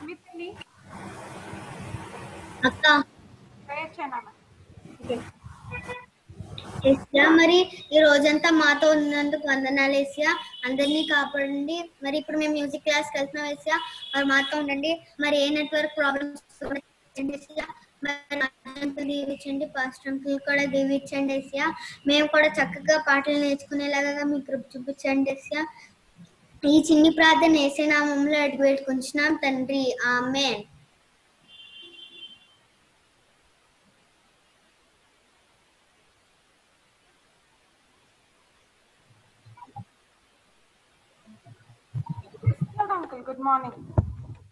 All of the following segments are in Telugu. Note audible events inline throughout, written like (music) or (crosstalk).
మీ తల్లి అక్క ప్రేయర్ చేయనమ్మా ఏసియా మరి ఈ రోజంతా మాతో ఉన్నందుకు వందనాలు ఏసియా. అందరినీ కాపాడండి. మరి ఇప్పుడు మేము మ్యూజిక్ క్లాస్కి వెళ్తున్నాం ఏసియా. మరి మాతో ఉండండి. మరి ఏ నెట్వర్క్ ప్రాబ్లమ్స్ దీవించండి పాస్టర్ అంకుల్ కూడా దీవించండి ఏసియా మేము కూడా చక్కగా పాటలు నేర్చుకునేలాగా మీ కృప చూపించండి ఏసియా ఈ చిన్ని ప్రార్థన ఏసే నామంలో అడిగి పెట్టుకుంటున్నాం తండ్రి. Amen. Uncle good morning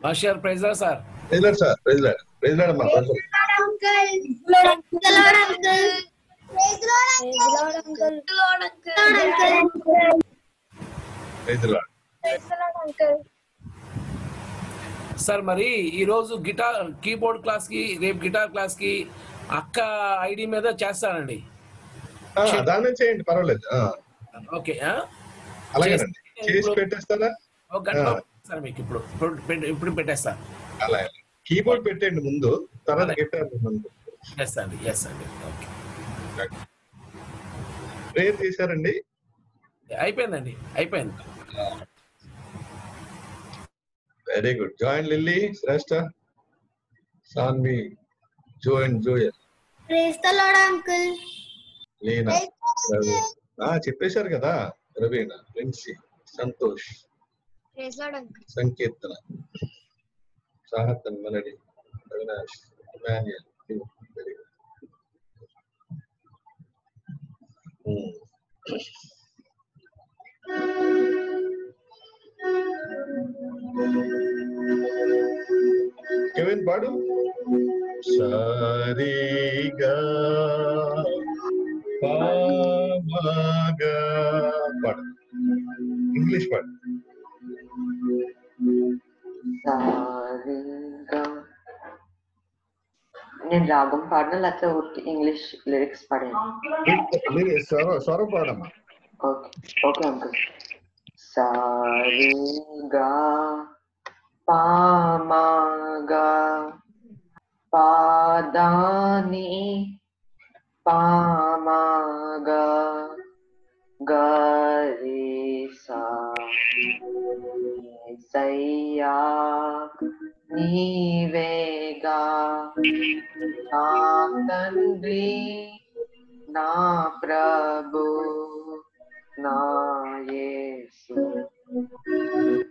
master praise sir praise Lord sir praise Lord praise Lord sir మరి ఈ రోజు గిటార్ కీబోర్డ్ క్లాస్కి రేపు గిటార్ క్లాస్కి అక్క ఐడి మీద చేస్తానండి. దాన్నే చేయండి పర్వాలేదు. ఓకే? అలాగేనండి. చేసి- పెట్టేస్తారా? ఒక. పెట్టేస్తాను మీకు ఇప్పుడు. ఇప్పుడు పెట్- ఇప్పుడు పెట్టేస్తా. అలాగే కీబోర్డ్ పెట్టండి ముందు. తర్వాత అలాగే. గిటార్ ముందు ఎస్ అండి ఎస్ అండి. ఓకే ప్రేయర్ చేశారండి? అయిపోయిందండి అయిపోయింది. Very good join Lilly Shreshtha Sanvi join Joel praise the Lord uncle Leena Ravi ఆ చెప్పేశారు కదా Raveena Princy Santosh praise Lord uncle Sankeertana సాహతన్ Melody Avinash Man, yeah. Very good. Hmm. Kevin Badu. Sariga. Pamaga. Bad. English word. Sariga. నేను రాగం పాడినా లేకపోతే ఊరికి ఇంగ్లీష్ లిరిక్స్ పాడాను మీరు స్వరం స్వరం పాడమ్మా ఓకే ఓకే అంకుల్ సారిగా పామాగా పాదాని పామాగా గరిసా సయ్యా नीवेगा। ना तन्द्री ना प्रभु ना येसु।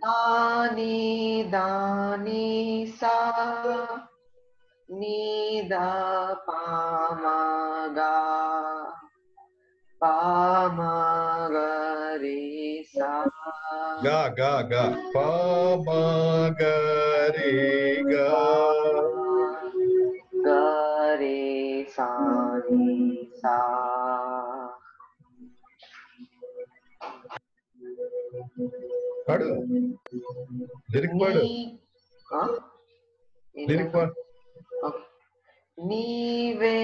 दानी दानी सा नीदा पामागा Pamagarisa. Ga, ga, ga. Pamagariga. Garisa, Nisa. பாடு லிரிக் பாடு லிரிக் பாடு நீவே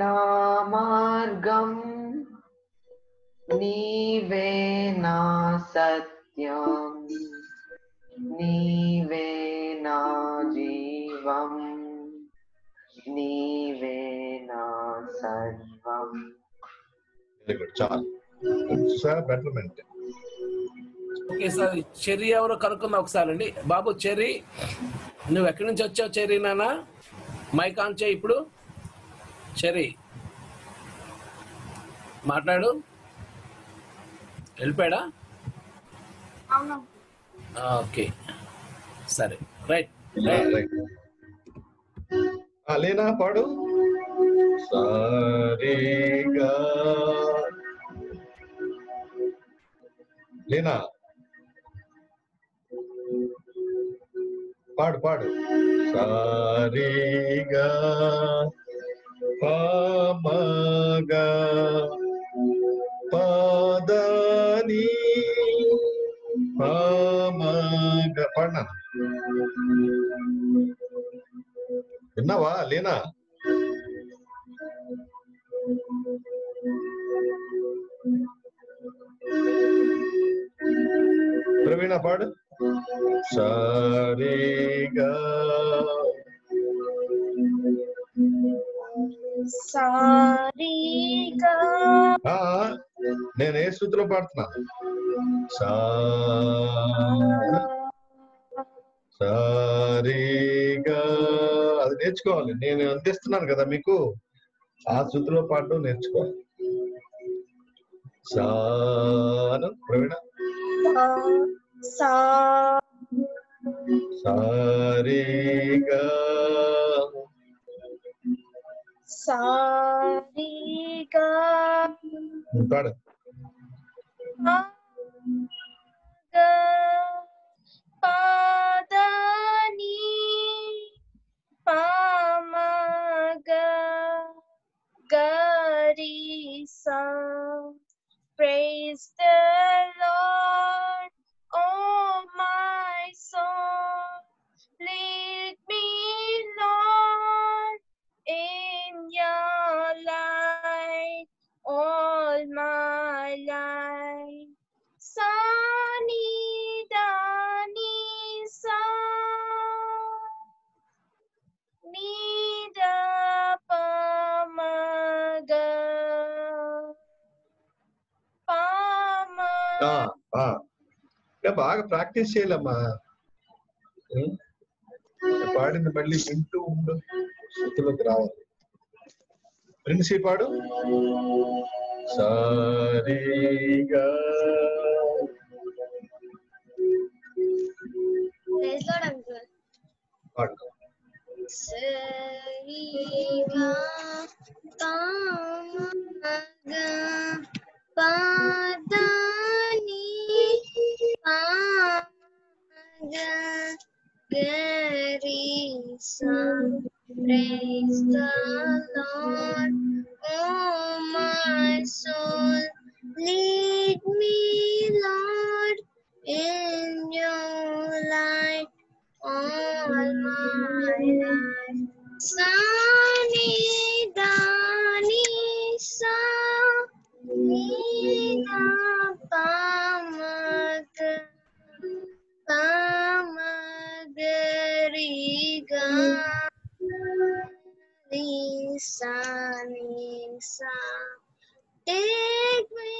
நாமார்கம் నీవే నా సత్యం నీవే నా జీవం నీవే నా సర్వం. వెరీ గుడ్ చాలు. Sir betterment. Okay sir Cherry ఎవరో కనుక్కుందాం ఒకసారి అండి. బాబు చెర్రీ నువ్వు ఎక్కడి నుంచి వచ్చావు చెర్రీ నాన్న మైక్ ఆన్ చేయి ఇప్పుడు. చెర్రీ. మాట్లాడు. వెళ్ళిపోయాడా అవును ఆ, ఓకే సరే రైట్ రైట్ లేనా పాడు సారీగా లేనా పాడు పాడు సారీగా పామగా పాదాని పామగా పాడినా? విన్నావా లేనా? ప్రవీణ పాడు. సారీగా. నేను ఏ శృతిలో పాడుతున్నా. సా సారీగా అది నేర్చుకోవాలి నేను అందిస్తున్నాను కదా మీకు ఆ శృతిలో పాటలు నేర్చుకోవాలి సాను బాగా ప్రాక్టీస్ చేయాలమ్మా ఉం? పాడింది మళ్ళీ వింటూ ఉండు శృతిలోకి రావాలి ప్రిన్సి పాడు సారీగా ప్రైజ్ లార్డ్ అంకుల్ పాడు సరిగా పామగా పాదాని the very on, Praise the Lord, oh my soul. Lead me, Lord, in your light all my life. Sunny, Dani, Sunny, Papa. Ni sa ni. Take me,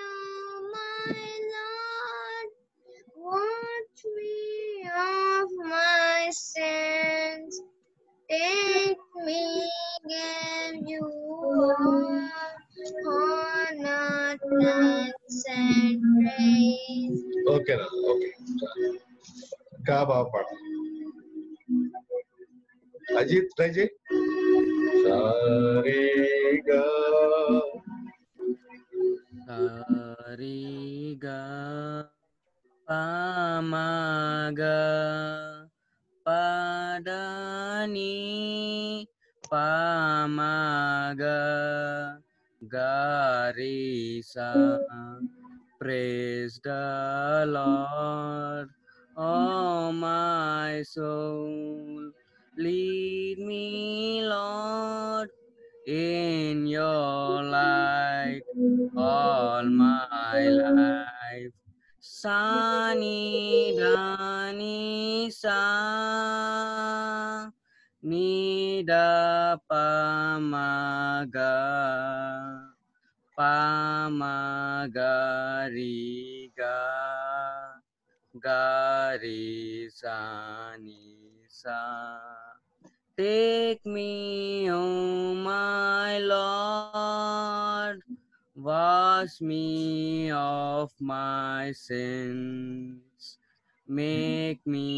oh my Lord, watch me of my sins. Take me, give you all honor, thanks and praise. Okay, now, okay. Kaba part. Ajit, Raji. Sariga. Sariga. Pamaga. Padani. Pamaga. garisa praise the lord oh my soul Lead me, Lord, in your light all my life. Sani Dani Sa Nida Pamaga Pamagariga Garisani Sa Take me, oh my Lord, wash me of my sins, make me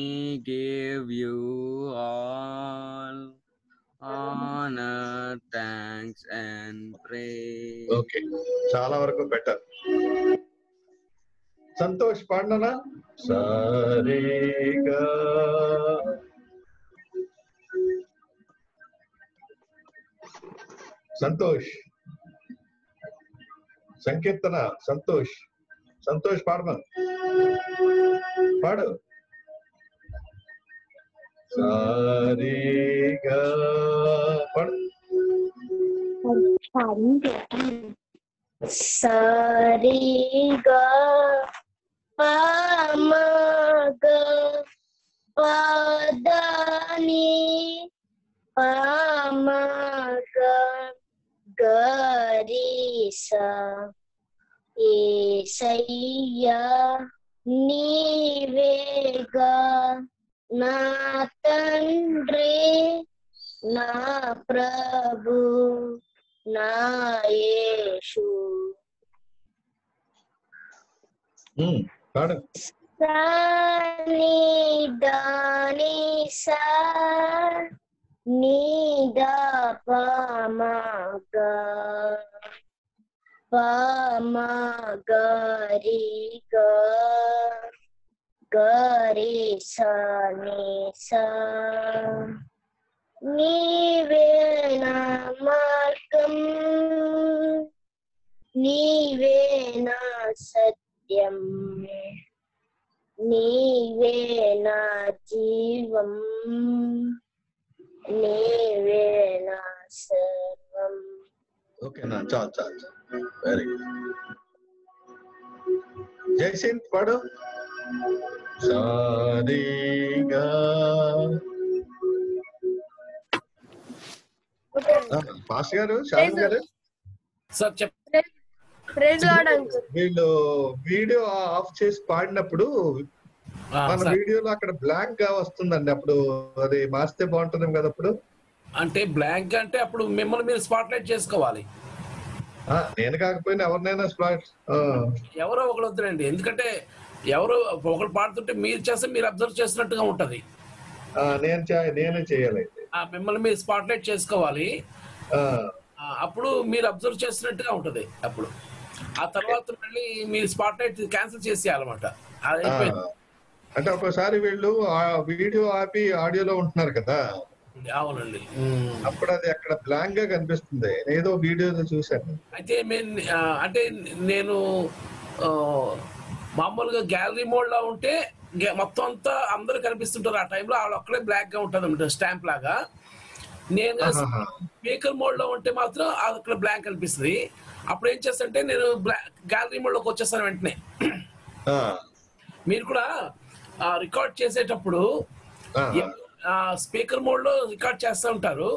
give you all honor, thanks, and praise. Okay చాలా వరకు బెటర్ సంతోష్ పాడినా సారీగా Santosh, Sankirtana, Santosh. Santosh pardon. Pada. Sariga ga. Pada. Sari ga. Sari గరిస ఏసయ్యా నీవేగా నా తండ్రి నా ప్రభు నా పాడు సాని సా నీదా పమగా प म ग रि ग ग रे स नि स निवेणमार्गम् नीवेन सत्यम् ओके ना चल चल चल। వెరీ గుడ్ జయసింత్ పాడు. సారీగా పాస్ గారు శారద గారు. సార్ వీళ్ళు వీడియో ఆఫ్ చేసి పాడినప్పుడు మన. వీడియోలో అక్కడ బ్లాంక్గా వస్తుందండి అప్పుడు. అది మార్చితే బాగుంటుంది కదా అప్పుడు. అంటే బ్లాంక్ అంటే అప్పుడు మిమ్మల్ని మీరు స్పాట్లైట్ చేసుకోవాలి. నేను కాకపోయినా ఎవరినైనా స్పాట్ ఎవరో ఒకరు వద్దురండి ఎందుకంటే ఎవరో ఒకరు పాడుతుంటే మీరు చేస్తే మీరు అబ్జర్వ్ చేసినట్టుగా ఉంటది. నేను నేనే చేయాలి మిమ్మల్ని మీరు స్పాట్లైట్ చేసుకోవాలి. అప్పుడు మీరు అబ్జర్వ్ చేసినట్టుగా ఉంటది అప్పుడు. ఆ తర్వాత మళ్ళీ మీరు స్పాట్లైట్ క్యాన్సిల్ చేసేయాలన్నమాట. అది. అయిపోయింది అంటే ఒక్కోసారి వీళ్ళు ఆ వీడియో ఆపి ఆడియోలో ఉంటున్నారు కదా. అవునండి. అప్పుడు అది అక్కడ బ్లాంక్గా కనిపిస్తుంది. ఏదో వీడియోలో చూశాను. అయితే మేము అంటే నేను మామూలుగా గ్యాలరీ మోడ్లో ఉంటే మొత్తం అంతా అందరూ కనిపిస్తుంటారు. ఆ టైంలో వాళ్ళు ఒక్కడే బ్లాక్గా ఉంటుంది అనమాట స్టాంప్ లాగా. నేను. స్పీకర్ మోడ్లో ఉంటే మాత్రం అక్కడ బ్లాంక్ కనిపిస్తుంది. అప్పుడు ఏం చేస్తానంటే నేను గ్యాలరీ మోడ్లోకి వచ్చేస్తాను వెంటనే. ఆ, మీరు కూడా రికార్డ్ చేసేటప్పుడు ఆ, స్పీకర్ మోడ్లో రికార్డ్ చేస్తూ ఉంటారు.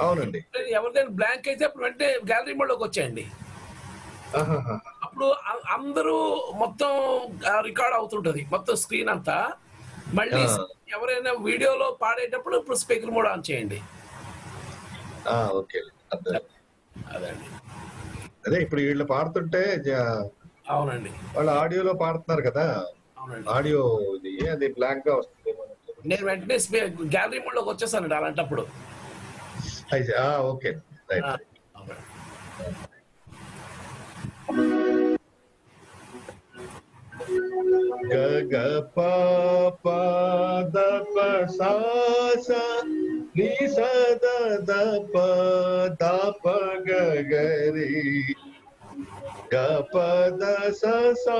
అవునండి. ఎవరిదైనా బ్లాంక్ అయితే అప్పుడు వెంటనే గ్యాలరీ మోడ్లోకి వచ్చేయండి. అప్పుడు అందరూ మొత్తం రికార్డ్ అవుతుంటది. మొత్తం స్క్రీన్ అంతా. మళ్ళీ. ఎవరైనా వీడియోలో పాడేటప్పుడు ఇప్పుడు స్పీకర్ మోడ్ ఆన్ చేయండి. ఓకే. అదండి. అదే ఇప్పుడు వీళ్ళు పాడుతుంటే అవునండి. వాళ్ళు ఆడియోలో పాడుతున్నారు కదా. అవునండి. ఆడియో ఇది అది బ్లాంక్గా వస్తుంది నేను వెంటనే గ్యాలరీ మోడ్ లోకి వచ్చేసానండి అలాంటప్పుడు అయితే ఆ, ఓకే రైట్ ఆ, అవునండి. గ గ ప ప ద ప సా సా ని స ద ద ప ద ప గ గ రి గ ప ద స సా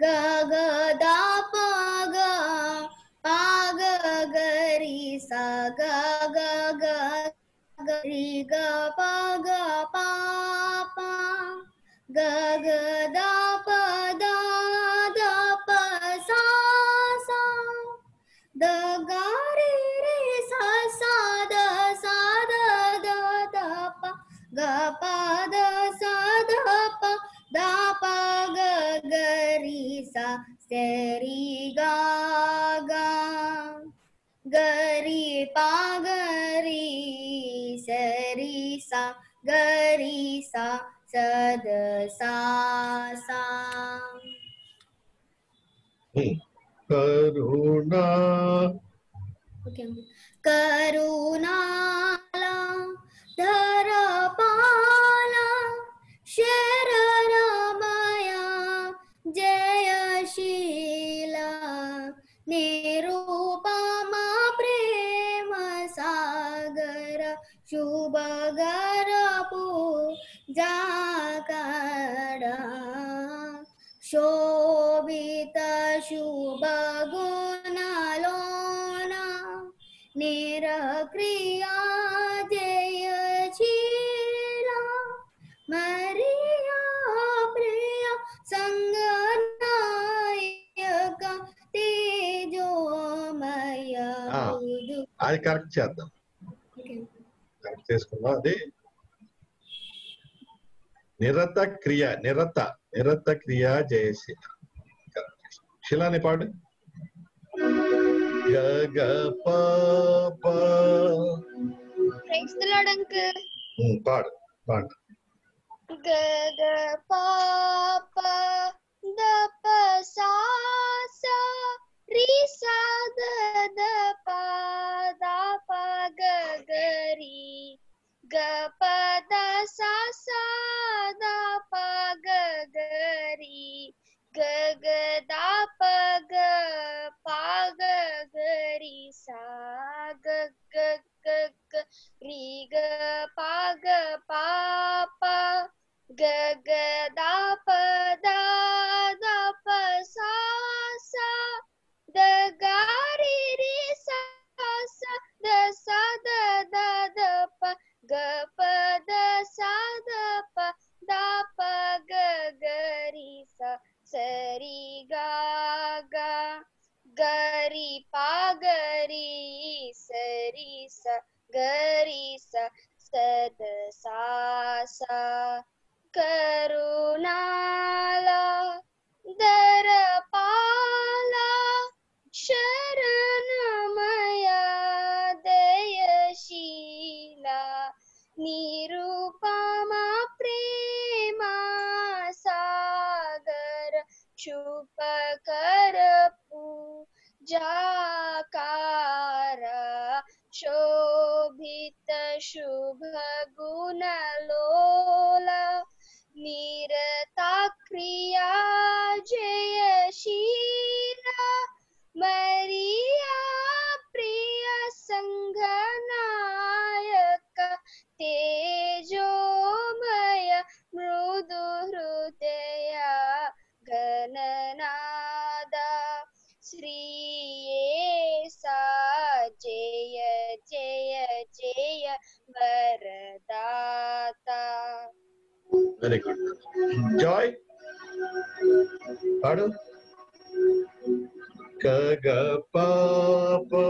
ga ga da pa ga pa ga ga ri sa ga ga ga ri ga pa ga pa pa ga ga da pa da da pa sa sa da ga दा पा ग ग री सा से री गा गा ग री पा ग री से री सा ग री सा सद सा सा करुणा okay. करुणाला धरपाला शे జయశీల నిరూపమా ప్రేమ సాగర శుభగరపు జాకడ శోభిత శుభగుణలోన నిరక్రియా అది కరెక్ట్ చేద్దాం కరెక్ట్ చేసుకుందాం అది నిరత క్రియ నిరత నిరత క్రియ జయశీల శిలాని పాడు గగ పాడు పాడు గగ పాప దప సాస ರಿ ಸಾ ದ ಪ ದ ಪ ಗ ಗ ರಿ ಗ ಪ ದ ಸಾ ಸಾ ದ ಪ ಗ ಗ ರಿ ಗ ಗ ದ ಪ ಗ very good joy pardon kaga pa pa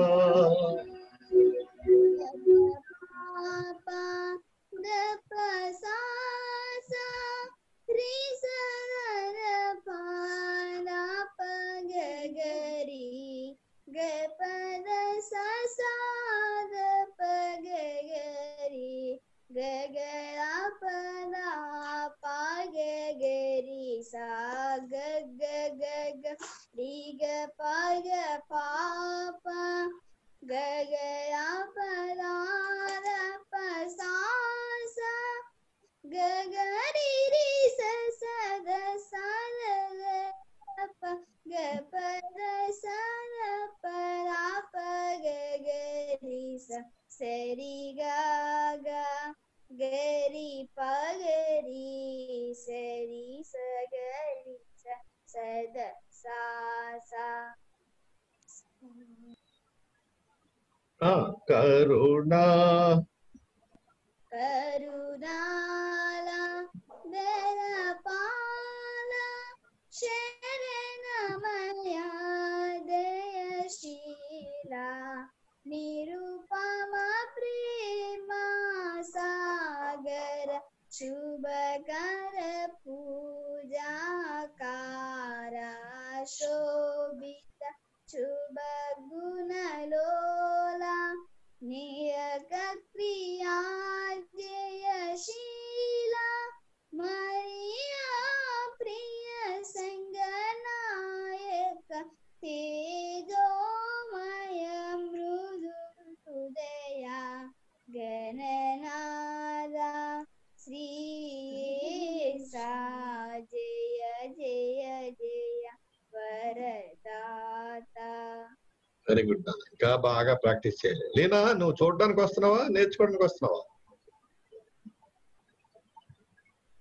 very good నాన్న ఇంకా బాగా ప్రాక్టీస్ చేయాలి. లీనా నువ్వు చూడడానికి వస్తున్నావా? నేర్చుకోవడానికి వస్తున్నావా?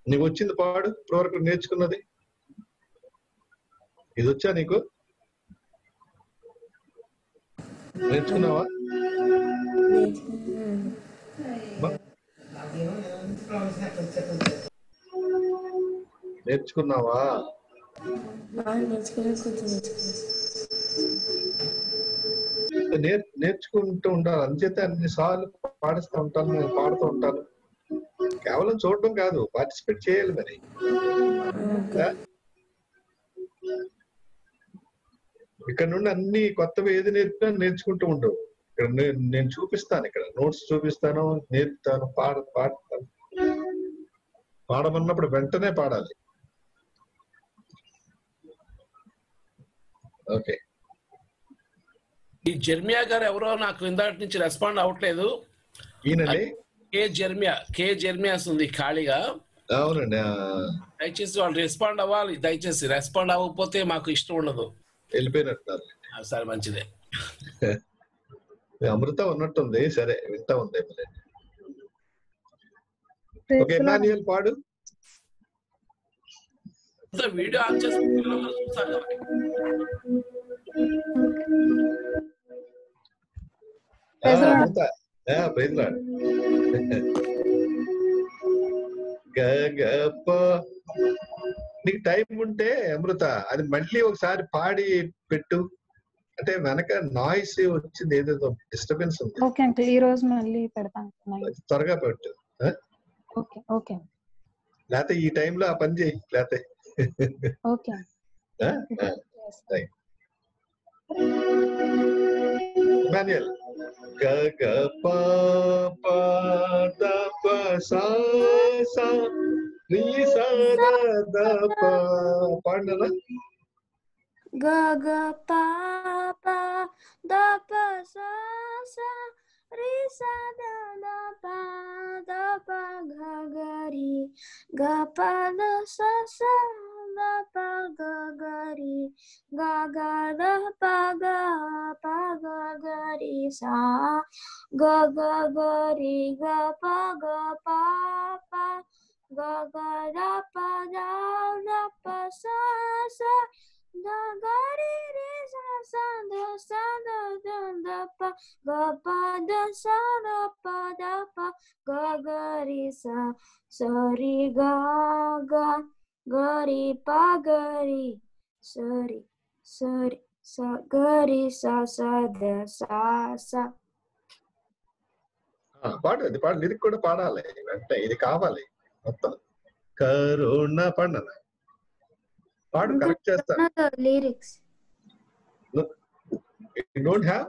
నీకు వచ్చింది పాడు. ఇప్పటివరకు నేర్చుకున్నది. ఇది వచ్చా నీకు? నేర్చుకున్నావా? నేర్చుకున్నావా? నేర్ నేర్చుకుంటూ ఉండాలి. అంచేత అన్ని సార్లు పాడిస్తూ ఉంటాను నేను పాడుతూ ఉంటాను. కేవలం చూడడం కాదు పార్టిసిపేట్ చేయాలి మరి? ఇక్కడ నుండి అన్ని కొత్తవి ఏది నేర్పినా నేర్చుకుంటూ ఉండవు ఇక్కడ నేను నేను చూపిస్తాను ఇక్కడ. నోట్స్ చూపిస్తాను నేర్పుతాను పాడ పాడతాను. పాడమన్నప్పుడు వెంటనే పాడాలి ఓకే ఈ జెర్మియా గారు ఎవరో నాకు ఇందాటి నుంచి రెస్పాండ్ అవ్వట్లేదు ఈయనండి కే జెర్మియా కే జెర్మియాస్ ఉంది ఖాళీగా. అవునండి దయచేసి వాళ్ళు రెస్పాండ్ అవ్వాలి దయచేసి రెస్పాండ్ అవ్వకపోతే మాకు ఇష్టం ఉండదు. వెళ్ళిపోయినట్టున్నారు. ఆ, సరే మంచిదే. (laughs) అమృత ఉన్నట్టుంది సరే వింటా ఉంది మరి ఓకే మాన్యువల్ పాడు. వీడియో ఆన్ చేసి గగప (laughs) నీకు టైం ఉంటే అమృత అది మళ్ళీ ఒకసారి పాడి పెట్టు. అంటే వెనక నాయిస్ వచ్చింది ఏదేదో డిస్టర్బెన్స్ ఉంది. ఓకే ఈ రోజు మళ్ళీ పెడతాను. త్వరగా పెట్టు. ఆ? ఓకే ఓకే లేకపోతే ఈ టైంలో ఆ పని చేయి లేకపోతే ఓకే. మాన్యువల్ గ గ ప ప ద ప సా సా రి సా ద ద ప పాడినా G G pa pa da pa sa sa ri sa da da pa da pa ga pa ga ga ri ga ga da pa ga pa ga ga ri sa ga ga ga ri ga pa ga pa pa ga ga da pa da da pa sa sa da ga ri ri sa sa da sa da da da pa ga pa da sa da pa da pa ga ga ri sa sa ri ga ga ri sa ri sa ga ri sa sa da sa sa ఆ, పాడు అది పాడు లిరిక్ కూడా పాడాలి అంటే ఇది కావాలి మొత్తం కరుణ పాడినా పాడు కరెక్ట్ చేస్తా the lyrics. Don't have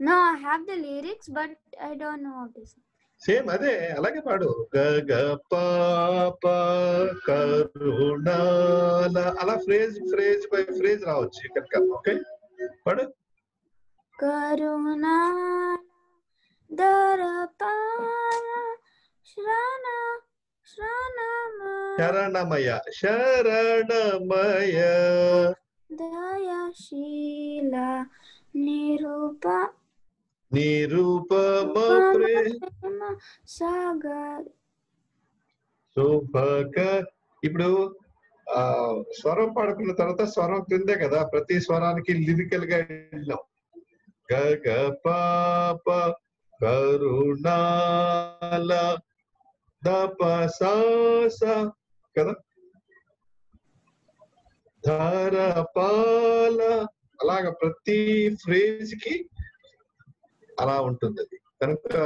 No, I have the lyrics, but I don't know how to sing. Same అదే అలాగే పాడు. గ గ ప ప కరుణాల అలా ఫ్రేజ్ ఫ్రేజ్ బై ఫ్రేజ్ రావచ్చు ఇక్కడ ఓకే? పాడు. శరణమయ. శరణమయ Dayashila Nirupa నిరూపమ ప్రే Prema Sagar శుభక. ఇప్పుడు ఆ స్వరం పాడుకున్న తర్వాత స్వరం క్రిందే కదా ప్రతి స్వరానికి లిరికల్గా వెళ్ళాం గ గ ప ప కరుణాల ద ప సా సా కదా? ధర పాల అలాగ ప్రతి ఫ్రేజ్కి అలా ఉంటుంది అది కనుక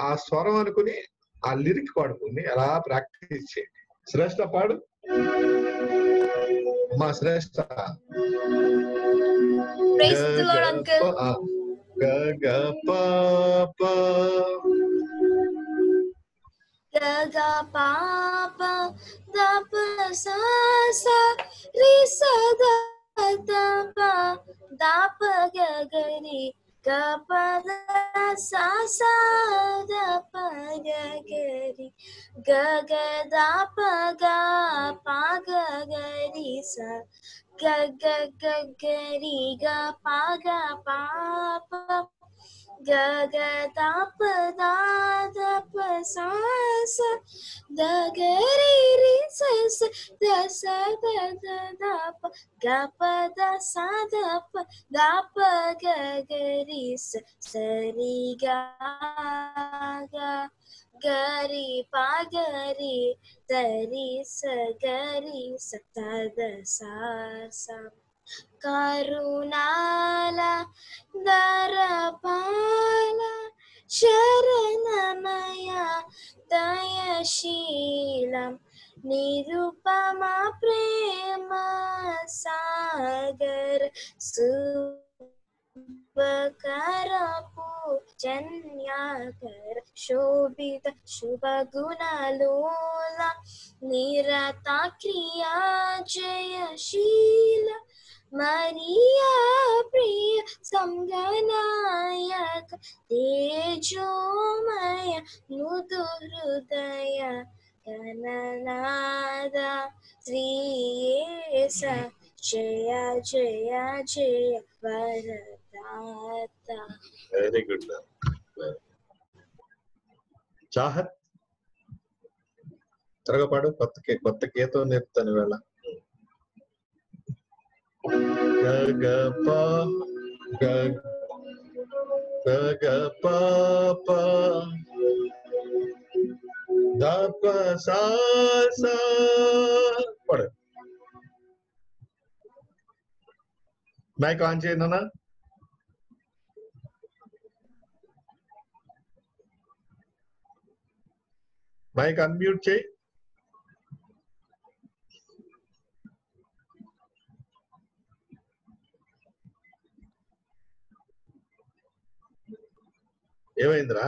ఆ స్వరం అనుకుని ఆ లిరిక్ పాడుకుని అలా ప్రాక్టీస్ చేయండి. శ్రేష్ఠ పాడు. మా శ్రేష్ఠ Praise the Lord, గ Uncle. ప- ఆ, గ గ ప ప Gapada sasa da paga gari gaga da paga paga gari sa gaga gari ga paga pa pa ಗಗದಾಪ ದಾದಪ ಸಾಸ ದಗರಿ ರಿ ಸಸ ದಸ ದದಾಪ ಗಪ ದ ಸಾದಪ ಗಾಪ ಗಗರಿ ಸ ಸರಿ ಗಾಗ ಗರಿ ಪಾಗರಿ ತರಿ ಸ ಗರಿ ಸ ತದ ಸಾಸ करुणाला दरपाला शरणमया दयशीलं निरुपमा प्रेम सागर सुपकरपु జన్యాకర శోభిత శుభ గుణలోల నిరత క్రియా జయశీల మరియా ప్రియ సంగనాయక తేజోమయ మృదు హృదయ గణనాద శ్రీయేస జయ జయ జయ వరదాత వెరీ గుడ్ చాహత్ త్వరగా పాడు కొత్త గే- కొత్త గీతం నేర్పుతాను వేళ గ గ ప గ గ గ ప ప ద ప సా సా పాడు మైక్ ఆన్ చేయండి అన్న మైక్ అన్మ్యూట్ చేయి. ఏమైందిరా?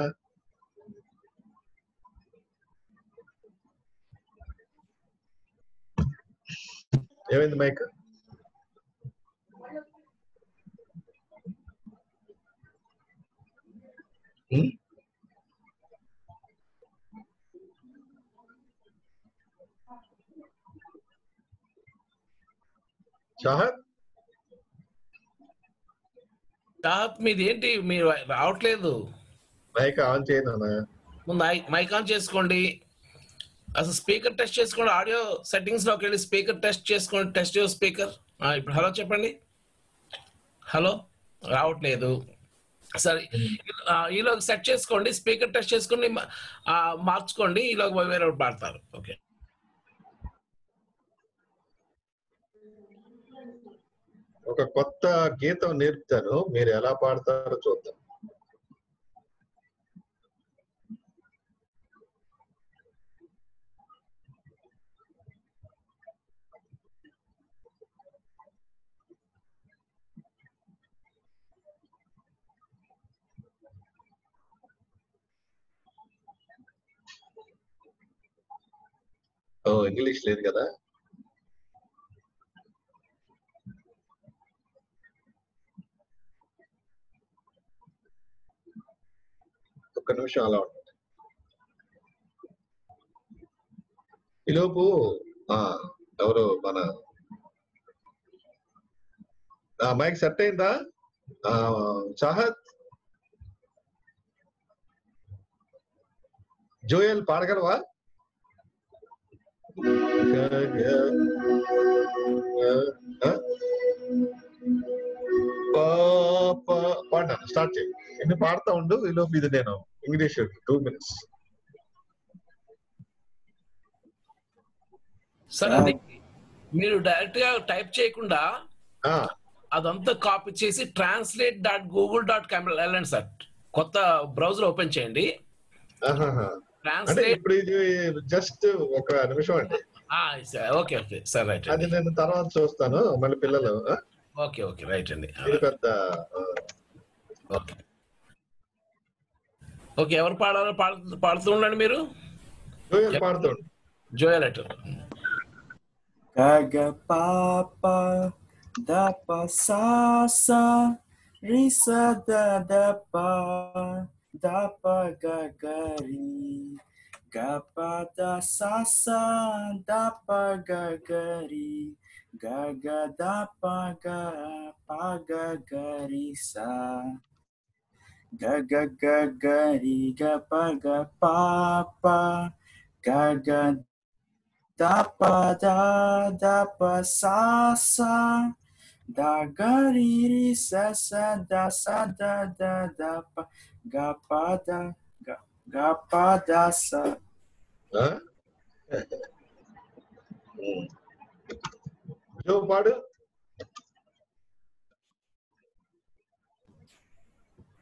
ఏమైంది మైక్ Hmm? చాహత్ చాహత్ మీది ఏంటి? మీరు రావట్లేదు. మైక్ ఆన్ చేయను ముందు మైక్ ఆన్ చేసుకోండి. అసలు స్పీకర్ టెస్ట్ చేసుకోండి. ఆడియో సెట్టింగ్స్లోకి వెళ్ళి స్పీకర్ టెస్ట్ చేసుకోండి. Test your speaker. ఇప్పుడు హలో చెప్పండి. హలో? రావట్లేదు. సరే. ఆ, ఈలోకి సెట్ చేసుకోండి. స్పీకర్ టెస్ట్ చేసుకుని మార్చుకోండి. ఈలోకి వేరే పాడతారు ఓకే. ఒక కొత్త గీతం నేర్పుతాను. మీరు ఎలా పాడతారో చూద్దాం. ఓ ఇంగ్లీష్ లేదు కదా? ఒక్క నిమిషం అలా ఉంటుంది. ఈలోపు ఆ, ఎవరు మన మైక్ సెట్ అయిందా? ఆ, చాహత్ జోయల్ పాడగలవా? పాడ స్టార్ట్ చేయి. ఎన్ని పాడుతా ఉండు ఈలోపు ఇది నేను ఇంగ్లీష్ టూ మినిట్స్ సరే అది మీరు డైరెక్ట్గా టైప్ చేయకుండా అదంతా కాపీ చేసి translate dot Google dot com వెళ్ళండి సార్ కొత్త బ్రౌజర్ ఓపెన్ చేయండి. ట్రాన్స్లేట్ ఇప్పుడు ఇది జస్ట్ ఒక నిమిషం అండి. ఓకే ఓకే సార్ రైట్ అది నేను తర్వాత చూస్తాను మళ్ళీ పిల్లలు? ఓకే ఓకే రైట్ అండి. ఇది పెద్ద ఓకే ఓకే ఎవరు పాడాలో పాడు పాడుతూ ఉండండి మీరు జోయల్ పాడుతుండు జోయల్ అటు Gaga papa da pa sa sa risa da da pa da pa ga ga ri ga pa da sa Gaga gaga riga paga papa gaga dapa da dapa sasa da gari ri sasa da sa da da da pa ga pa da ga pa da sa huh? hmm. Yo, Badu.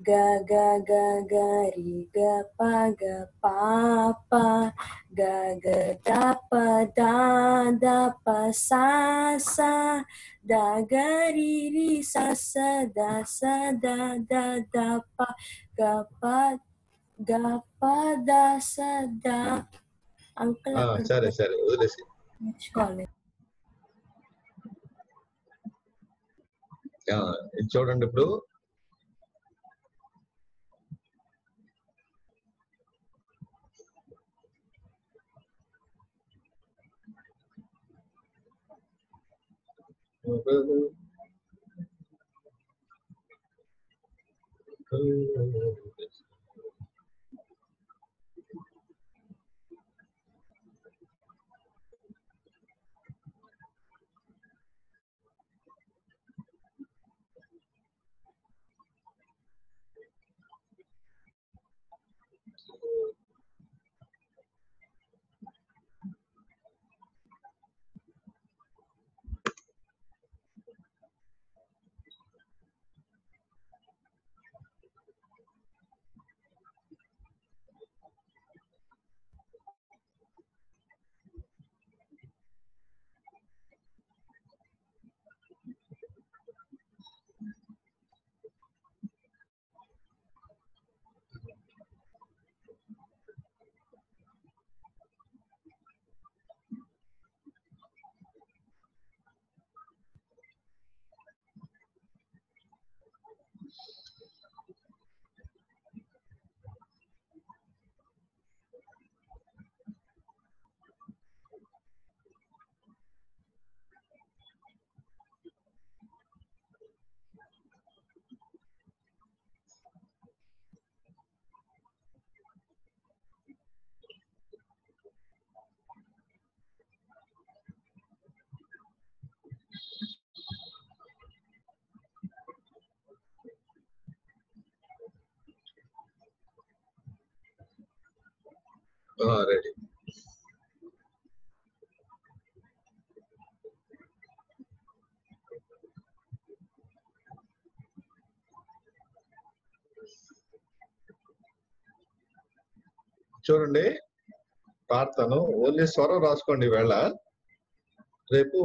గ గ గ గ రి గ ప గ ప ప గ గ ద ప ద ద ప సా సా ద గ రి రి స స ద స ద ద ద ప గ ప గ ప ద స ద అంకుల్ ఆ, అక్కడ సరే సరే వదిలేసి నేర్చుకోవాలి ఆ, ఇది చూడండి ఇప్పుడు Oh, రెడీ. చూడండి ప్రార్థన ఓన్లీ స్వరం రాసుకోండి వేళ రేపు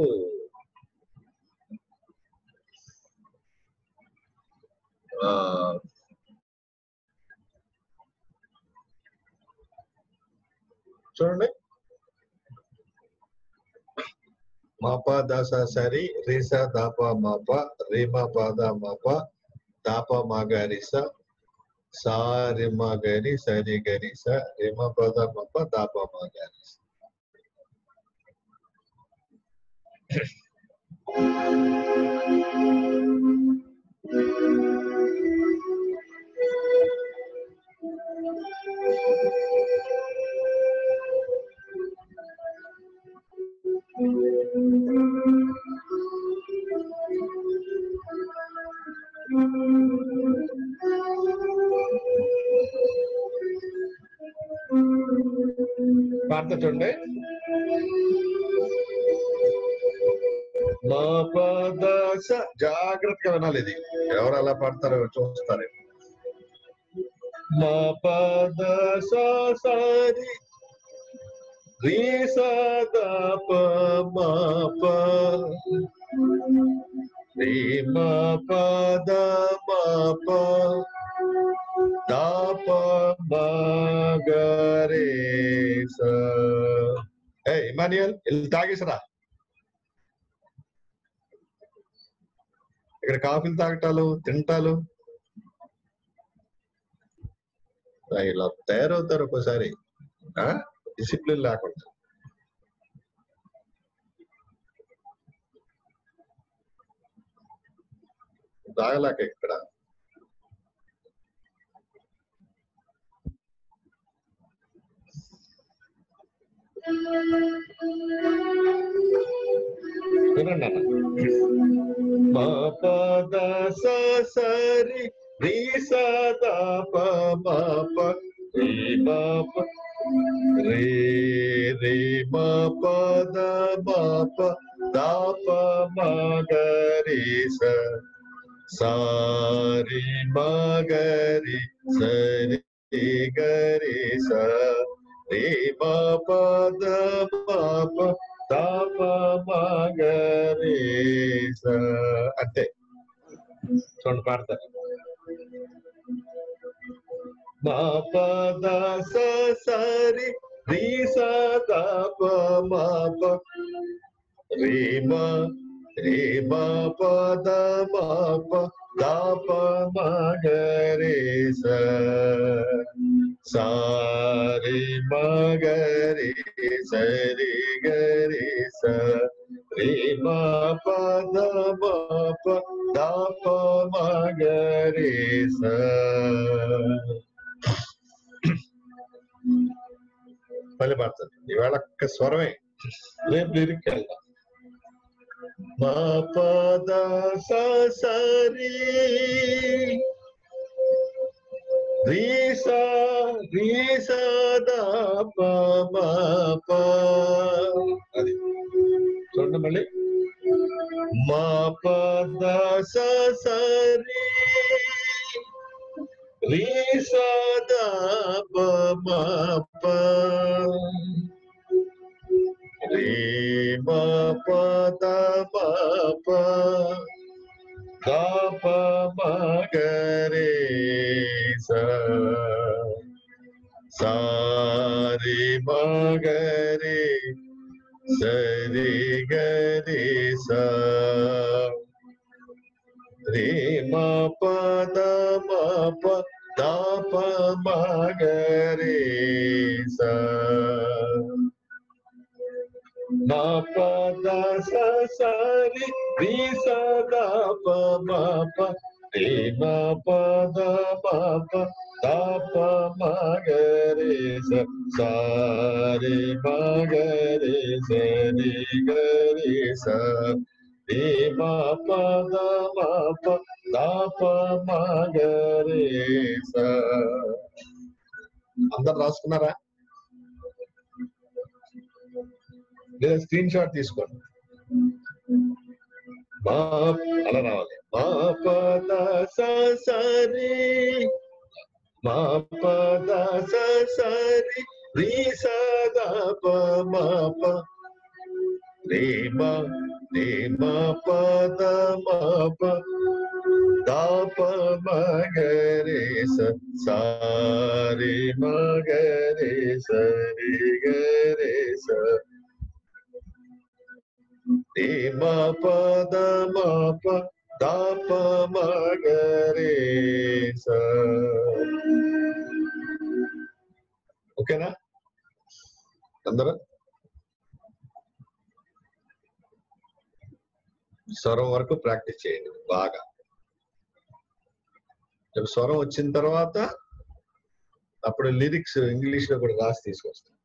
sari risa dapa mapa rima pada mapa dapa magarisa sa rima gari sari gari sa rima pada mapa dapa magarisa Thank you. ప్రార్థన చూడండి మా పదస జాగ్రత్తగా వినాలి ఇది. ఎవరు అలా పాడతారో చూస్తారు. మా పదస సారి రీ సదా ప మా ప ఇమానియల్ తాగేసరా ఇక్కడ కాఫీలు తాగటాలు తింటాలు. ఇలా తయారవుతారు ఒక్కోసారి. డిసిప్లిన్ లేకుండా. తాగలేక ఇక్కడ. వినండి అన్న మా పద స సరి రి సద ప మా ప రి మా ప రే రే మా పద మా ప దా ప మా గ రి స సారి మా గ రి స రి గ రి స రే మా పద మా ప దా ప మా గ రి స అంతే చూడండి పాడతారు మా పద స సరి రి స ద ప మా ప రే మా రే మా పద మా ప ద ప మా గ రే స సా రి మా గ రే స రి గ రే స రే మా పద మా ప ద ప మా గ రే స మళ్ళీ పాడతాను ఇవాళ ఒక్క స్వరమే రేపు లిరిక్ వెళ్దాం మా పద స సరి రీ స రీ స ద ప మ ప అది చూడండి మళ్ళీ మా పద స సరి రీ స ద ప रे म प द म प द प म ग रे स। सा रे म ग रे स। रे ग रे सा रे म प द म प द प म ग सा। మా పద సరి రి సదా ద ప రే మా పద పాప తాప మగరే ప మగరే సరి రే సే మా పద పాప తాప మగరే స రాసుకున్నారా? let us screenshot this one ma ala ravale ma pa da sa sa re ma pa da sa sa re re sa da pa ma pa re ma re ma pa da ma pa da pa ma ga re sa sa re ma ga re sa re ga re sa మ గ దా ఓకేనా? అందరూ? స్వరం వరకు ప్రాక్టీస్ చేయండి బాగా. రేపు స్వరం వచ్చిన తర్వాత అప్పుడు లిరిక్స్ ఇంగ్లీష్లో కూడా రాసి తీసుకొస్తాం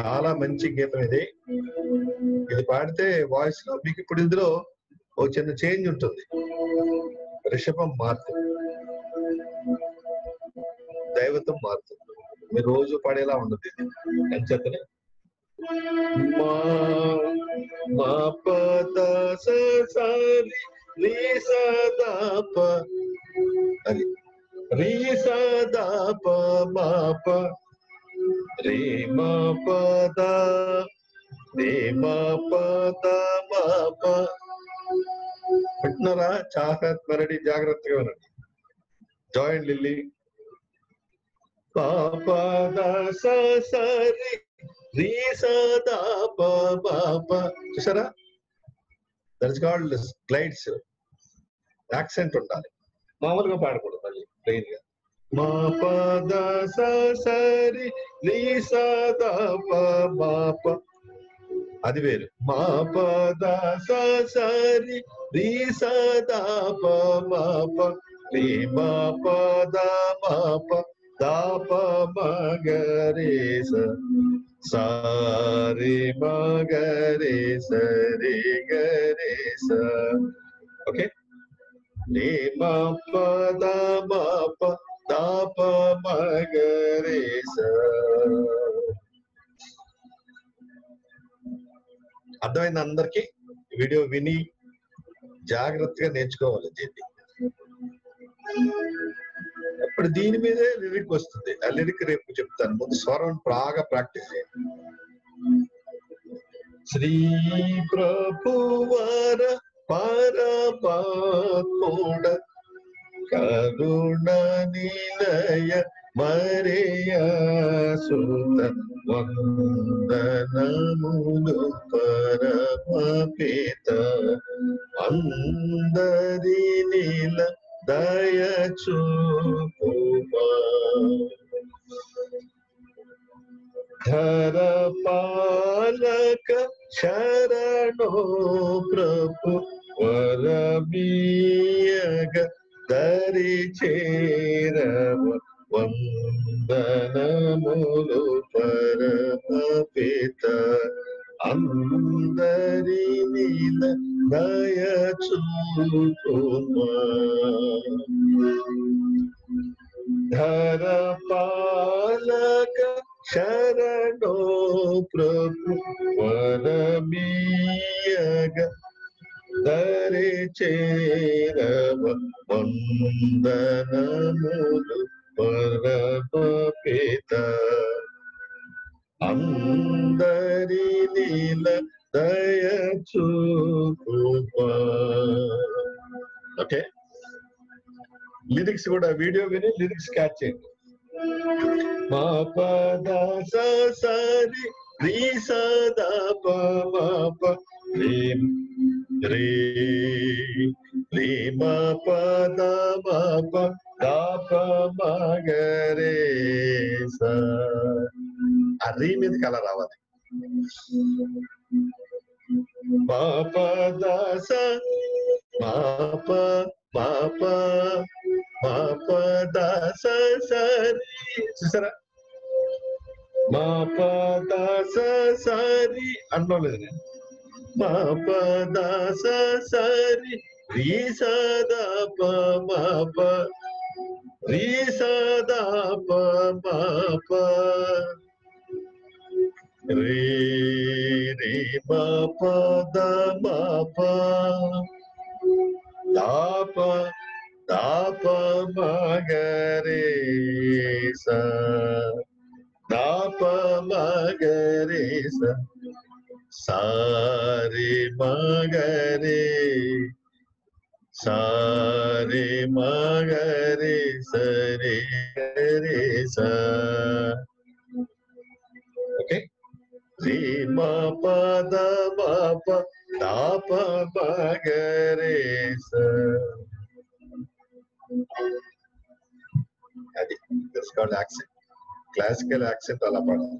చాలా మంచి గీతం ఇది. ఇది పాడితే వాయిస్లో మీకు ఇప్పుడు ఇందులో ఒక చిన్న చేంజ్ ఉంటుంది. రిషభం మారుతుంది దైవతం మారుతుంది మీరు రోజు పాడేలా ఉండదు ఇది. అంచేతనే మా పద అది. రీ స మాప. రే మా పద రే మా పద మా ప చాహత్ మరడి జాగ్రత్తగా వినండి. Join Lilly. పాప దశ సరి రీ సదా పాప చూసారా? దట్స్ కాల్డ్ గ్లైడ్స్ యాక్సెంట్ ఉండాలి. మామూలుగా పాడకూడదు మళ్ళీ ప్లెయిన్గా. మా పద సరి నీ సదా పాప అది వేరు మా పద సరి నీ సదా పాప నీ మా పద మాప దాప మగరే సారి మగరే సరి గరే స ఓకే నీ మా పద మాప దాప మగరే అర్థమైంది అందరికి? వీడియో విని జాగ్రత్తగా నేర్చుకోవాలి దీన్ని. ఇప్పుడు దీని మీదే లిరిక్ వస్తుంది. ఆ లిరిక్ రేపు చెప్తాను. ముందు స్వరం బాగా ప్రాక్టీస్ చేయండి. శ్రీ ప్రభువార పరమాత్ముడ కరుణ నిలయ మరియ సుత వందనములు పరమ పిత అందరి నీల దయ చూపుమా ధర పాలక శరణో ప్రభు వరమీయగ దరి చేరవ వందనములు పరమ పిత అందరి నీల దయ చూపుమా ధర పాలక శరణో ప్రభు వరమీయగ దరి చేరవ వందనములు పరమ పిత అందరి నీల దయ ఓకే. లిరిక్స్ కూడా వీడియో విని లిరిక్స్ క్యాచ్ చేయండి. మా పద సరి రీ సదా ప పాప రీ రీ రీ మా పద మాప దాప మగరే స ఆ రీ మీద కల రావాలి పాప దశ మాప పాప పాప దశ సరి చూసారా మా పద సరి అనలేదు నేను ದ ಸರಿ ರೀ ಸದ ಪ ಪ ರೀ ಸದ ಪ ಪ ರೇ ರೇ ಮ ಪ ದ ಮ ಪ ದಾ ಪ ದಾ ಪ ಮ ಗ ರೇ ಸ ದಾ ಪ ಮ ಗ ರೇ ಸ సారి మగరే సారి మగరే సరి గరే స ఓకే శ్రీ మా పద మాప దాప మగరే స అది కాల్డ్ యాక్సెంట్ క్లాసికల్ యాక్సెంట్ అలా పడాలి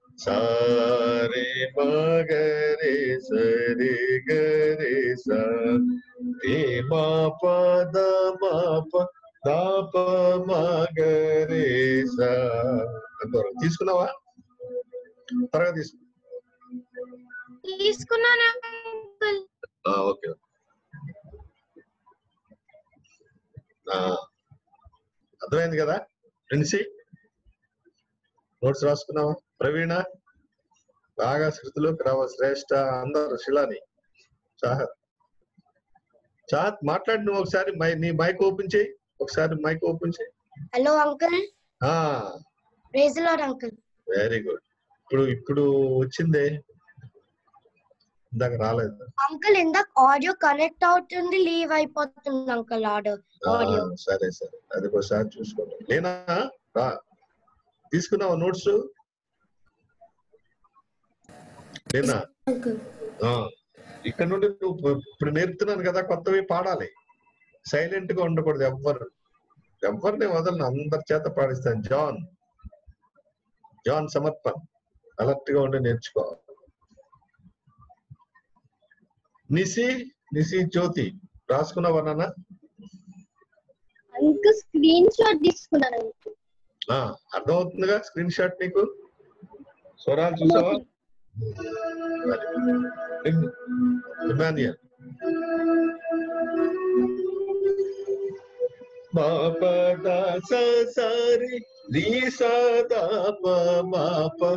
సారే మగరే సరే గరే సా సరే మా పద మా ప దాప మగరే సా అంతవరకు తీసుకున్నావా త్వరగా తీసుకున్నా తీసుకున్నాను ఓకే. అర్థమైంది కదా? Friends notes రాసుకున్నావా? ప్రవీణ బాగా శృతులు క్రమ శ్రేష్ట అందరు శిలాని. చాహత్ చాహత్ మాట్లాడి నువ్వు ఒకసారి నీ మైక్ ఓపెన్ చేయి. ఒకసారి మైక్ ఓపెన్ చేయి. Hello uncle. Praise Lord uncle. Very good. ఇప్పుడు ఇప్పుడు వచ్చిందే. ఇందాక రాలేదు. అంకుల్ ఇందాక ఆడియో కనెక్ట్ అవుతుంది లీవ్ అయిపోతుంది అంకుల్ ఆడియో. సరే సరే. అది ఒకసారి చూసుకోండి. నేనా? తీసుకున్నావా నోట్స్? ఆ, ఇక్కడ నుండి నువ్వు ఇప్పుడు నేర్పుతున్నాను కదా కొత్తవి పాడాలి. సైలెంట్గా ఉండకూడదు ఎవ్వరు. ఎవరిని వదలను అందరి చేత పాడిస్తాను. జాన్. జాన్ సమర్పణ్. అలర్ట్గా ఉండి నేర్చుకోవాలి నిసి నిసి జ్యోతి. రాసుకున్నావా నాన్న? స్క్రీన్ షాట్ తీసుకున్నాను. అర్థమవుతుందిగా స్క్రీన్ షాట్ నీకు? స్వరాలు చూసావా? Emmanuel. Ma pa da sa sa re re sa da pa ma pa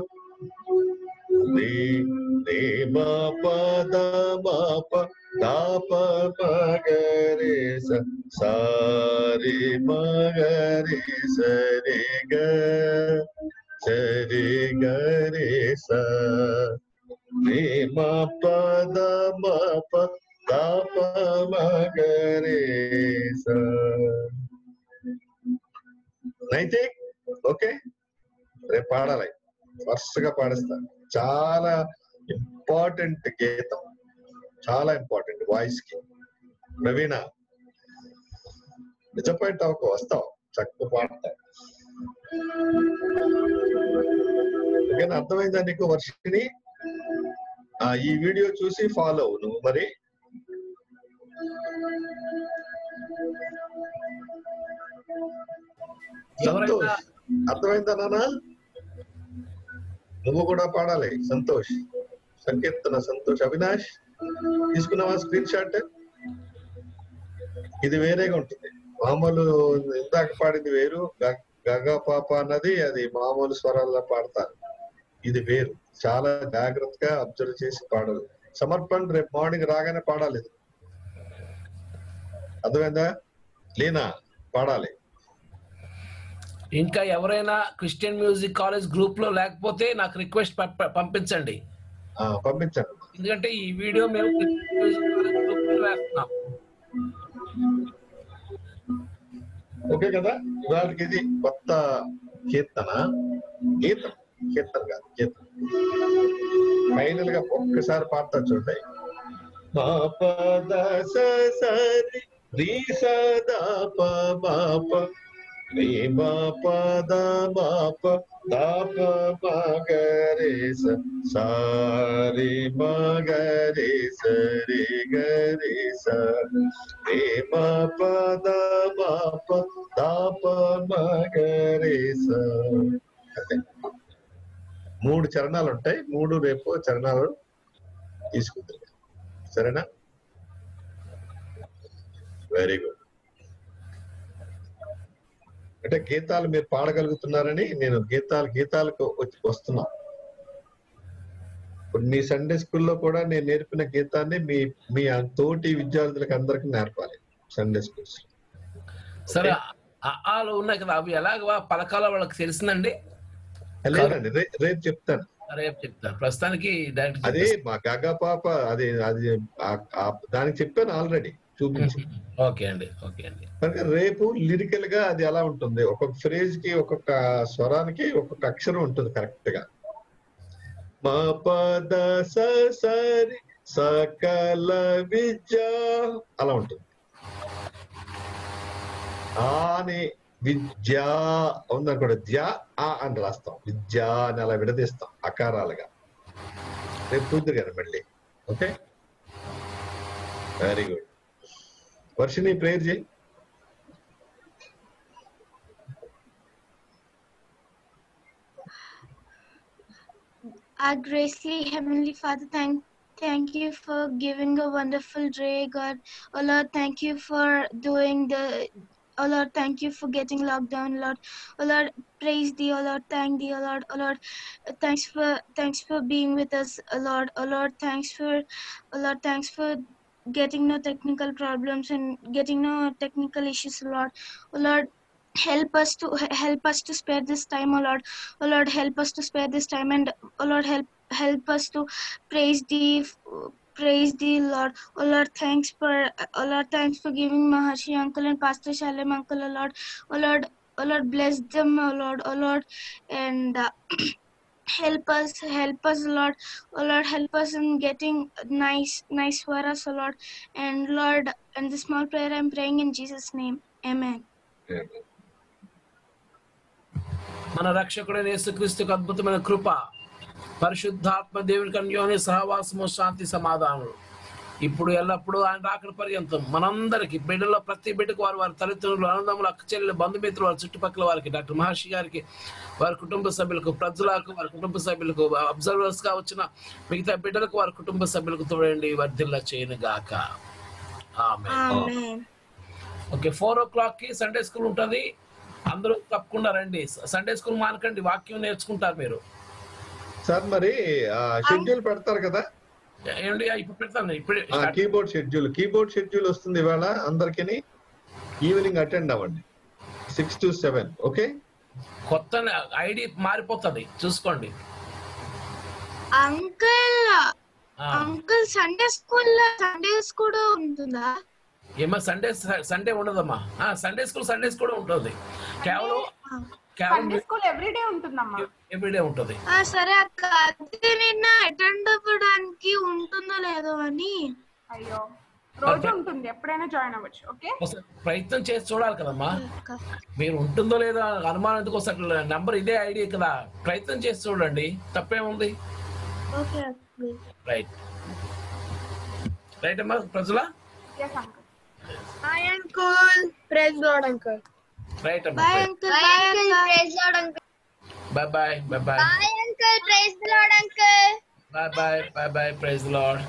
re re ma pa da ma pa da pa ma ga re sa sa re ma ga re sa re ga రే మా పద మా ప దా ప స నైతిక్ ఓకే? రేపు పాడాలి. వరుసగా పాడిస్తా. చాలా ఇంపార్టెంట్ గీతం. చాలా ఇంపార్టెంట్ వాయిస్కి ప్రవీణ డిసప్పాయింట్ అవ్వకు వస్తావు. చక్కగా పాడతావు. అర్థమైందా నీకు వర్షిని ఈ వీడియో చూసి ఫాలో అవ్వు నువ్వు మరి. సంతోష్ అర్థమైందా నాన్న నువ్వు కూడా పాడాలి సంతోష్. సంకీర్తన సంతోష్. అవినాష్ తీసుకున్నావా స్క్రీన్ షాట్ ఇది వేరేగా ఉంటుంది. మామూలు ఇందాక పాడింది వేరు గగ పాప అన్నది అది మామూలు స్వరాల్లో పాడతారు. ఇది వేరు. చాలా జాగ్రత్తగా అబ్జర్వ్ చేసి పాడాలి. సమర్పణ రేపు మార్నింగ్ రాగానే పాడాలి. అర్థమైందా? లీనా పాడాలి. ఇంకా ఎవరైనా క్రిస్టియన్ మ్యూజిక్ కాలేజ్ గ్రూప్లో లేకపోతే నాకు రిక్వెస్ట్ పంపించండి. పంపించండి. ఎందుకంటే ఈ వీడియో మేము ఓకే కదా? ఇవాళకి ఇది కొత్త కీర్తన? గీతం. కీర్తన కాదు గీతం. ఫైనల్గా ఒక్కసారి పాడతా చూడండి. మా పద సరి రీ సదా ప మా ప రే మా పద మా ప దా ప మా గ రే స పద మా ప దా మూడు చరణాలు ఉంటాయి మూడు రేపు చరణాలు తీసుకుంటారు. సరేనా? వెరీ గుడ్ అంటే గీతాలు మీరు పాడగలుగుతున్నారని నేను గీతాలు గీతాలకు వచ్చి వస్తున్నా. ఇప్పుడు మీ సండే స్కూల్లో కూడా నేను నేర్పిన గీతాన్ని మీ మీ తోటి విద్యార్థులకు అందరికి నేర్పాలి సండే స్కూల్స్ సరే ఆలు ఉన్నాయి కదా అవి ఎలాగ పలకాలో వాళ్ళకి తెలిసిందండి? లేదండి రేపు చెప్తాను. రేపు చెప్తాను. ప్రస్తుతానికి అదే మా గగా పాప అది అది దానికి చెప్పాను ఆల్రెడీ. చూపించి. ఓకే అండి ఓకే అండి. కనుక రేపు లిరికల్గా అది ఎలా ఉంటుంది? ఒక్కొక్క ఫ్రేజ్కి ఒక్కొక్క స్వరానికి ఒక్కొక్క అక్షరం ఉంటుంది కరెక్ట్గా మా పద స సరి సకల విద్య అలా ఉంటుంది. ఆ అని విద్య ఉందనుకోండి ధ్య ఆ అని రాస్తాం. విద్య అని అలా విడదీస్తాం అకారాలుగా. రేపు చూద్దరు కదా మళ్ళీ. ఓకే? Very good. વર્ષની prayer, છે Our gracefully Heavenly Father, thank, thank you for giving a wonderful day, God. Oh Lord, thank you for doing the Oh Lord, thank you for getting locked down. Lord. Oh Lord, praise thee, oh Lord, thank thee, oh Lord, oh Lord. Thanks for thanks for being with us, oh Lord, oh Lord, thanks for oh Lord, thanks for getting no technical problems and getting no technical issues, Lord. Oh Lord, help us to help us to spare this time, oh Lord. Lord, help us to spare this time and Lord, help help us to praise thee praise thee lord oh lord thanks for oh lord thanks for giving maharshi uncle and pastor shalem uncle oh lord lord oh lord bless them lord oh lord and uh, (clears throat) help us help us lord oh lord help us in getting nice nice for us oh lord and lord and the small prayer i'm praying in jesus name amen మన రక్షకుడైన యేసుక్రీస్తుకు అద్భుతమైన కృప పరిశుద్ధాత్మ దేవునికి అన్యోన్య సహవాసము శాంతి సమాధానం ఇప్పుడు ఎల్లప్పుడూ ఆయన రాకడ పర్యంతం మనందరికి బిడ్డలో ప్రతి బిడ్డకు వారు వారి తల్లిదండ్రులు అనందములు అక్క చెల్లెలు బంధుమిత్రులు వారి చుట్టుపక్కల వారికి డాక్టర్ మహర్షి గారికి వారి కుటుంబ సభ్యులకు ప్రజలకు వారి కుటుంబ సభ్యులకు అబ్జర్వర్స్గా వచ్చిన మిగతా బిడ్డలకు వారి కుటుంబ సభ్యులకు తోడండి వర్ధిల్ల చేయను గాక. ఓకే ఫోర్ ఓ క్లాక్కి సండే స్కూల్ ఉంటుంది. అందరూ తప్పకుండా రండి. సండే స్కూల్ మానకండి వాక్యం నేర్చుకుంటారు మీరు. సార్ మరి షెడ్యూల్ పెడతారు కదా? ఏమండి ఇప్పుడు పెడతాను ఇప్పుడే కీబోర్డ్ షెడ్యూల్ కీబోర్డ్ షెడ్యూల్ వస్తుంది ఇవాళ అందరికి ఈవినింగ్ అటెండ్ అవ్వండి. సిక్స్ టు సెవెన్ ఓకే కొత్త ఐడి మారిపోతుంది చూసుకోండి. అంకుల్ ఆ, అంకుల్ సండే స్కూల్లో సండేస్ కూడా ఉంటుందా? ఏమో సండే సండే ఉండదమ్మా. ఆ, సండే స్కూల్ సండేస్ కూడా ఉంటుంది. కేవలం సండే స్కూల్ ఎవ్రీడే ఉంటుందమ్మా. ఎవ్రీడే ఉంటుంది. ఆ, సరే అక్క. అదే నిన్న అటెండ్ అవ్వడానికి ఉంటుందో లేదో అని. అయ్యో. రోజు ఉంటుంది. ఎప్పుడైనా జాయిన్ అవ్వచ్చు. ఓకే? ప్రయత్నం చేసి చూడాలి కదమ్మా. మీరు ఉంటుందో లేదో అనుమానం ఎందుకు వస్తుంది? నంబర్ ఇదే ఐడి కదా. ప్రయత్నం చేసి చూడండి. తప్పేముంది? ఓకే రైట్ రైట్ అమ్మా ప్రజల uncle hi uncle Right, Uncle. Bye, Uncle. Bye, Bye Uncle. Uncle. Praise Lord, Uncle. Bye bye. Bye bye. Bye, Uncle. Praise the Lord, Uncle. Bye bye. Bye bye. Praise the Lord.